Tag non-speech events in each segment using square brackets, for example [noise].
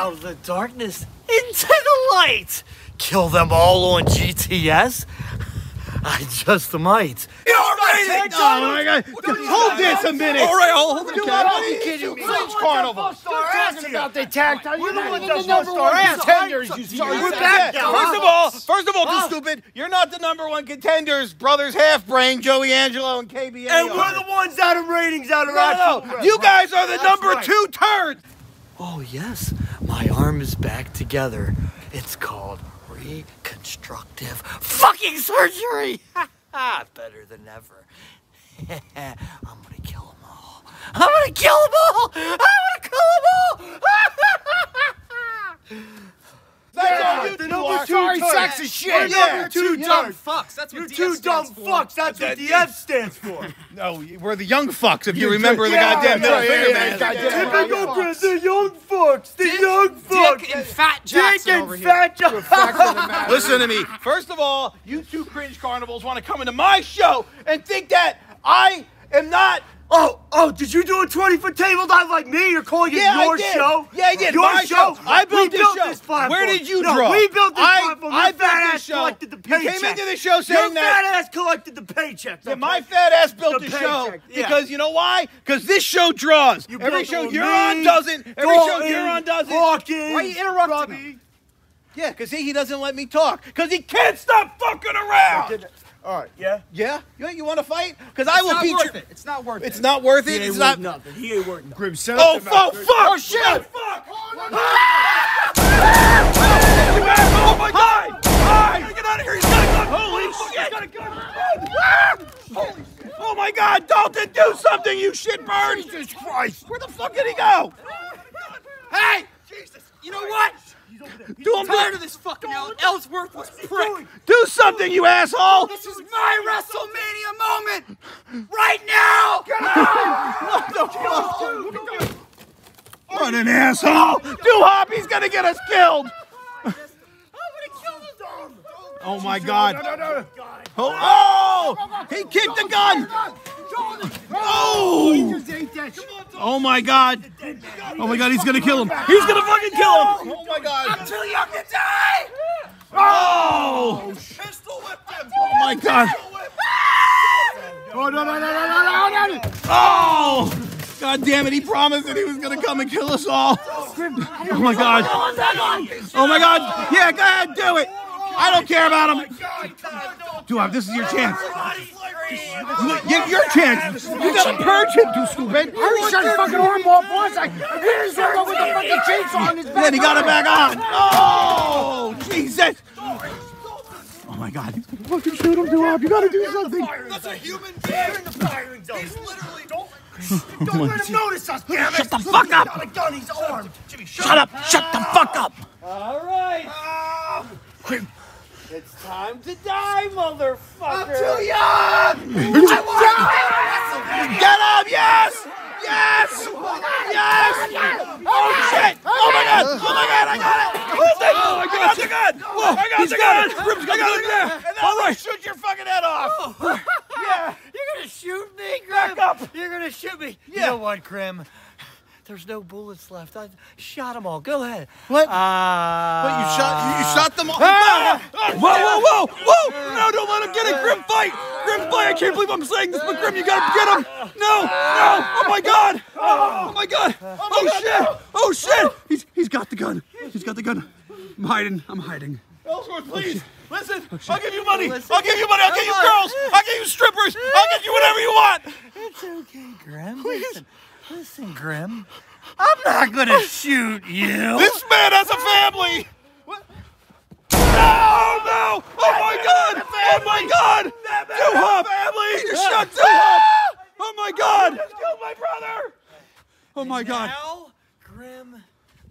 out of the darkness into the light. Kill them all on GTS? I just might. You're right. Oh my god! Hold this a minute. All right, I'll hold the Dude, cat. what are kidding me? Fringe Carnival. You're talking about the tag. You're the one the the number one contenders. You Sorry, we're we're back back now. now. First of all, first of all, too stupid. You're not the number one contenders. Brothers Half Brain, Joey Angelo, and KBA. And we're the ones out of ratings out of no, actual no, no. wrestling. You guys are the number two turds. Oh, yes. My arm is back together. It's called reconstructive fucking surgery. Better than ever. [laughs] I'm gonna kill them all. I'm gonna kill them all. I'm gonna kill them all. [laughs] That's all you the two number are. two Sorry, turd. sexist shit. We're Yeah. number two Two dumb turd. fucks. That's You're what two dumb for. fucks. That's what the F stands for. [laughs] No, we're the young fucks. If you Yeah, remember the goddamn middle yeah, finger yeah, man. yeah, Goddamn. Typical Chris, the young fucks. The young fucks. Dick and Fat Jackson Dick over and here. Fat Jackson. [laughs] Listen to me. First of all, you two cringe carnivals want to come into my show and think that I am not. Oh, oh, did you do a 20 foot table dive like me? You're calling Yeah, it your I show? Yeah, I did. Your My show. show. I built we this built show. this platform. Where did you no, draw? we built this I- platform. I built fat ass show. collected the You paycheck. came into the show saying Your that- fat ass collected the paychecks. Yeah, okay? my fat ass built The the, show yeah. because you know why? Because this show draws. You Every show you're me, on doesn't. Every show you're on doesn't. Hawkins, Why are you interrupting Robbie. him? Yeah, because he, he doesn't let me talk. Because he can't stop fucking around. All right, yeah. Yeah? You, you want to fight? Because I will not beat worth you. it. It's not worth it. It's it. not worth it. ain't It's worth not. nothing. He ain't worth nothing. Grim, oh, oh, fuck, fuck! Oh, shit! Fuck! Oh, my God! Hi! Get out of here! He's got a gun! Holy shit! He's got a gun! Oh, my God! Dalton, do something, you shit shitbird! Jesus Christ! Where the fuck did he go? Hey! Jesus! You know what? Do him I'm tired of this fucking El- Ellsworth prick. Do something, you asshole! This is my WrestleMania moment! Right now! What an asshole! Doo-Hop! He's gonna get us killed! Oh my God! Oh! oh! He kicked the gun! Oh! Oh my God! Oh my God! He's gonna kill him! He's gonna fucking kill him! Oh my God! Too young to die! Oh! Oh my oh God! Oh, no, no, no, no, no, no, no. Oh! God damn it! He promised that he was gonna come and kill us all. Oh my God! Oh my God! Yeah, go ahead, do it. I don't care about oh him. Duab, this is your chance. Give your chance. You gotta purge him, too stupid. I already shut his fucking arm off once. I, I didn't start with the fucking chainsaw on his back. Then he got it back on. Oh, Jesus. Oh my God. He's gonna fucking shoot him, Duab. You gotta do something. That's a human being in the firing zone. He's literally don't. [laughs] Don't let him notice us, damn it! Shut the fuck up. Got a gun. He's armed. Jimmy, shut, Shut up. Shut the fuck up. All right. Ah. It's time to die, motherfucker. I'm too young. I [laughs] want Get him. Yes. Yes. Yes. Oh shit. Oh my God. Oh my God. I got it. Hold it. Oh, oh I got the gun. I got the gun. Grim's got the gun. And then I'm gonna shoot your fucking head off. Oh. Yeah. You're gonna shoot me, Grim? Back up. You're gonna shoot me. You Yeah. know what, Grim? There's no bullets left. I shot them all. Go ahead. What? Uh, What, you shot you shot them all? [laughs] Ah! Whoa, whoa, whoa, whoa! No, don't let him get it. Grim fight! Grim fight! I can't believe I'm saying this, but Grim, you gotta get him! No! No! Oh my god! Oh my god! Oh shit! Oh shit! He's he's got the gun. He's got the gun. I'm hiding. I'm hiding. Ellsworth, please! Listen, I'll give you money. I'll give you money. I'll give you girls. I'll give you strippers. I'll get you whatever you want. It's okay, Grim. Listen, listen, Grim. I'm not gonna shoot you. This man has a family. What? No, no! Oh my God! Oh my God! Two Hop! Family! You shot Two ah! Hop! Oh my God! Just killed my brother! Oh my God! Now, Grim.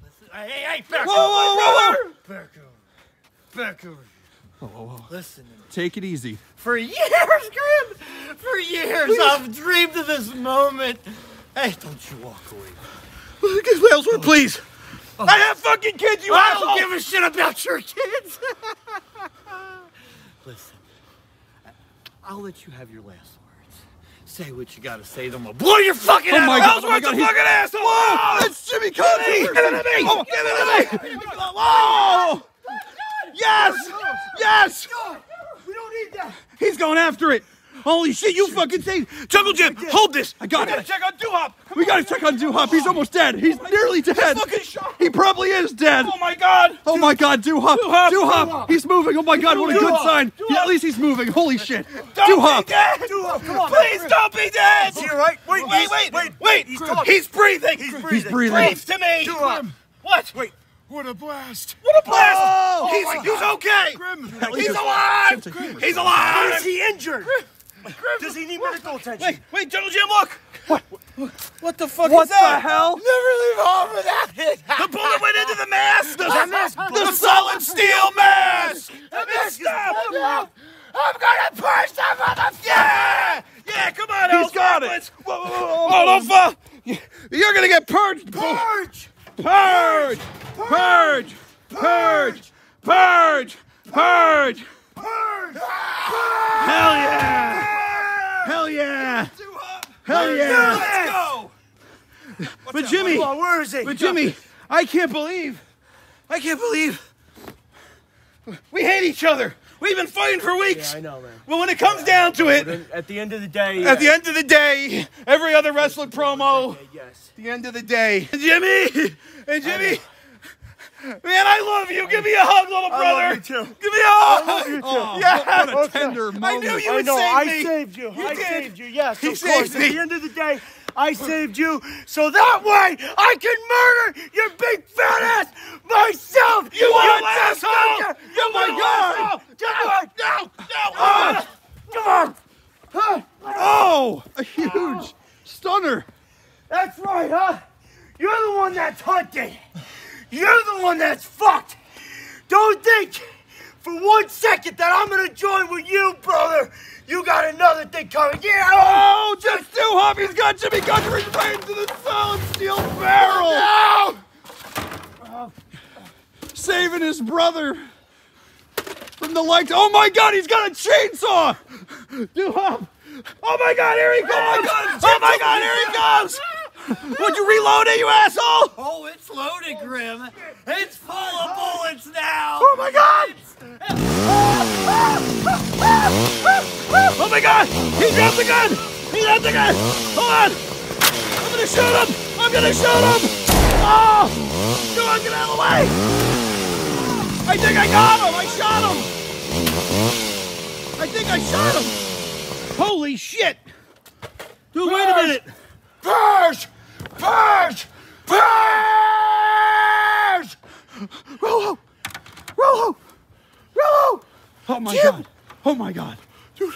Listen. Hey, hey, hey, back Whoa, whoa, whoa, brother. Back over. Back over. Listen to me. Take it easy. For years, Grim! For years, I've dreamed of this moment. Hey, don't you walk away. Ellsworth, please! I have fucking kids, you I asshole! don't give a shit about your kids. [laughs] Listen, I'll let you have your last words. Say what you gotta say, then we'll blow your fucking Oh my god! Oh asshole. Oh, oh my god! Fucking asshole! Whoa! It's Jimmy Cutler! Give it to me! Oh, Give it to me! Whoa! Yes! Yes! We don't need that. He's going after it. Holy shit! You fucking say, Jungle Jim, hold this. I got we gotta check on Doo-Hop. We gotta check on Doo-Hop. He's almost dead. He's oh nearly dead. fucking shot. He probably is dead. Oh my god! Oh my god, Doo-Hop! Doo-Hop. He's moving! Oh my god, what a good Doo-Hop. sign! Yeah, at least he's moving! Holy shit! Don't Doo-Hop! be dead! Doo-Hop, come on. Please don't be dead! Is he all right? Wait, wait, he's- wait, wait, wait! he's He's, breathing! He's He's breathing. breathing. Breathe to me! Doo-Hop. What? Wait, what a blast. What a blast! Oh, oh he's, my he's okay! Grim. He's alive! He's alive! Is he injured? Does he need medical attention? Wait, wait, Jungle Jim, look! What? What the fuck What is that? the hell? Never leave home without it! [laughs] The bullet went into the mask! The, That mask the blew. solid steel mask! That mask is Stop! blowing up. I'm gonna push the motherfucker! Yeah! Yeah, come on, He's Elf got it. Rockets. Whoa, whoa, whoa, whoa. Oh, don't fall! You're gonna get purged! Purge! Purge! Purge! Purge! Purge! Purge! Purge! Hell yeah! Hell yeah! Hell yeah! Let's go! But Jimmy, Come on, where is he? but Jimmy, I can't believe, I can't believe we hate each other. We've been fighting for weeks. Yeah, I know, man. Well, when it comes down to it, At the end of the day, At the end of the day, every other wrestling promo, yes. the end of the day. Jimmy and Jimmy, man, I love you. Give me a hug, little brother. love you too. Give me a hug. Oh, Yeah. what a tender moment. I moment. knew you I would know. save I saved you. I did. saved you. Yes, He of course. saved At the end of the day, I saved you, so that way I can murder your big fat ass myself. You little asshole! motherfucker. You Oh my God! asshole! No, no, no! Come on! Oh, a huge stunner. That's right, huh? You're the one that's hunting. You're the one that's fucked. Don't think for one second that I'm gonna join with you, brother. You got another thing coming. Yeah. Oh, just too hot. He's got Jimmy Guthrie right into the solid steel barrel. No! Saving his brother from the lights. Oh my God, he's got a chainsaw. Doo-Hop. Oh, oh my God! Here he comes! my God, Oh my God! Here he comes! Would you reload it, you asshole? Oh, it's loaded, Grim. It's full of bullets now. Oh my God! Oh my God! He dropped the gun! He dropped the gun! Hold on! I'm gonna shoot him! I'm gonna shoot him! Oh! Come on, get out of the way! I think I got him! I shot him! I think I shot him! Holy shit! Dude, wait a minute! Purge! Purge! Purge! Rolo! Rolo! Rolo! Oh my God. Oh my God. Dude,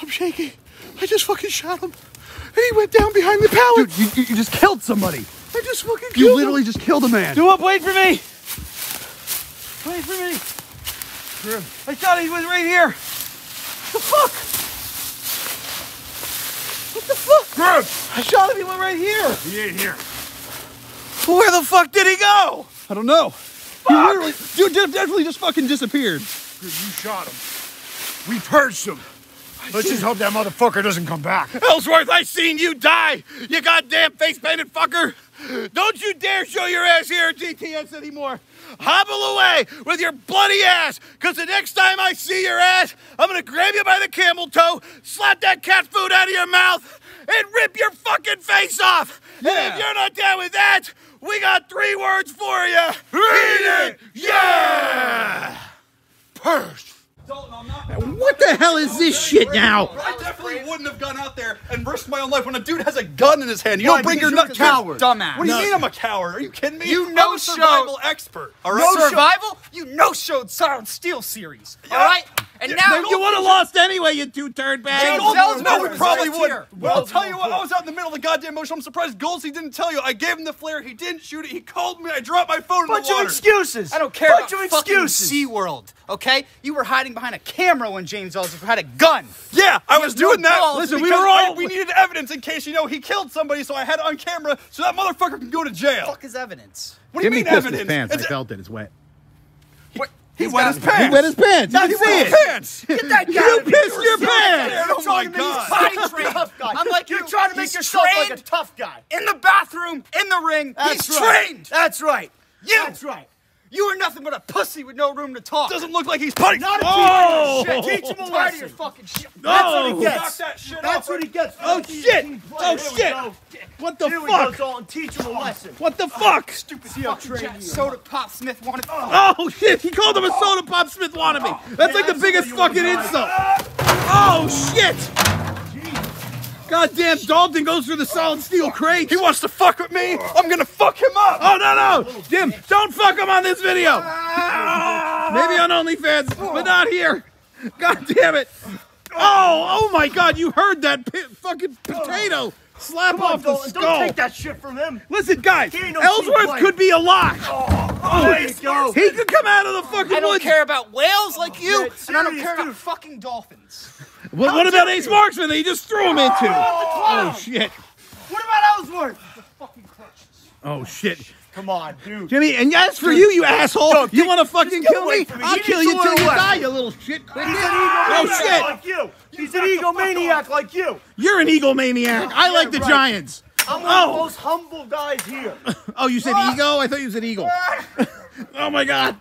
I'm shaking. I just fucking shot him. And he went down behind the pallet. Dude, you, you you just killed somebody. I just fucking killed You literally just killed a man. Do up, wait for me! Wait for me! I thought he was right here! The fuck? What I shot him, he went right here! He ain't here. Where the fuck did he go? I don't know. He literally, dude, de- definitely just fucking disappeared. You shot him. We purged him. Let's just hope that motherfucker doesn't come back. Ellsworth, I seen you die, you goddamn face painted fucker! Don't you dare show your ass here at GTS anymore! Hobble away with your bloody ass, cause the next time I see your ass, I'm gonna grab you by the camel toe, slap that cat food out of your mouth, and rip your fucking face off! And if you're not down with that, we got three words for you! Eat it! Yeah! Purged. What the hell is this shit now? I definitely wouldn't have gone out there and risked my own life when a dude has a gun in his hand. You Why? don't bring Because your you're nut coward. Dumbass. What do you No. mean I'm a coward? Are you kidding me? You I'm a survival show- expert. All right. No Survival? You no showed Silent Steel series. All right? And now You would have lost anyway, you two-turd bag! James Gold- no, we probably would. here. Well, I'll tell you what. I was out in the middle of the goddamn ocean. I'm surprised Goldsey didn't tell you. I gave him the flare. He didn't shoot it. He called me. I dropped my phone in Bunch the of excuses. I don't care Bunch about of fucking excuses. SeaWorld, okay? You were hiding behind a camera when James Ellsworth had a gun. Yeah, I was doing that. balls Listen, we were all I- we needed evidence in case you know he killed somebody, so I had it on camera so that motherfucker can go to jail. Fuck is evidence. What do you mean pissed evidence? his pants. I felt it. It's wet. What? He wet his pants. He wet his pants. You He can wet his it. pants. Get that guy You out pissed your pants. You're Oh trying my to make oh God. yourself Potty a tough guy. I'm like you're you. trying to make He's yourself like a tough guy. In the bathroom, in the ring, That's he's right. trained. That's right. You. That's right. You are nothing but a pussy with no room to talk. Doesn't look like he's putting. Not a oh! Shit, teach him a of your lesson. fucking shit. That's Oh. what he gets. Knock that shit That's off. what he gets. Oh, being a shit. Oh, shit. What the Here we fuck? go, Dalton. Teach him a lesson. What the oh, fuck? Stupid See how fucking trained Jack he is. Soda Pop Smith wanted. Oh, oh shit! He called him a soda pop Smith wannabe. That's like the biggest fucking insult. Oh shit! Goddamn Dalton goes through the solid steel crate. He wants to fuck with me. I'm gonna fuck him up. Oh no no, Jim! Don't fuck him on this video. Ah. Maybe on OnlyFans, but not here. God damn it! Oh oh my God! You heard that fucking potato slap Come on, off the Dalton. Don't skull. take that shit from him. Listen, guys, no Ellsworth could be a lock. Oh, oh, there you go. He could come out of the fucking woods. I don't woods. care about whales like you, Yeah, and I don't serious, care about fucking dolphins. What, what about Ace Marksman that he just threw him into? Oh, clown? Oh shit! What about Ellsworth? Oh shit! Come on, dude. Jimmy, and as for you, you asshole, Yo, you want to fucking kill me? me. I'll He kill you till you a die, you little shit. He's an Oh egomaniac shit! like you. He's an egomaniac like you. You're an egomaniac. I like the right. Giants. I'm one Oh. of the oh. most humble guys here. [laughs] Oh, you said [laughs] ego? I thought you said eagle. [laughs] Oh my god!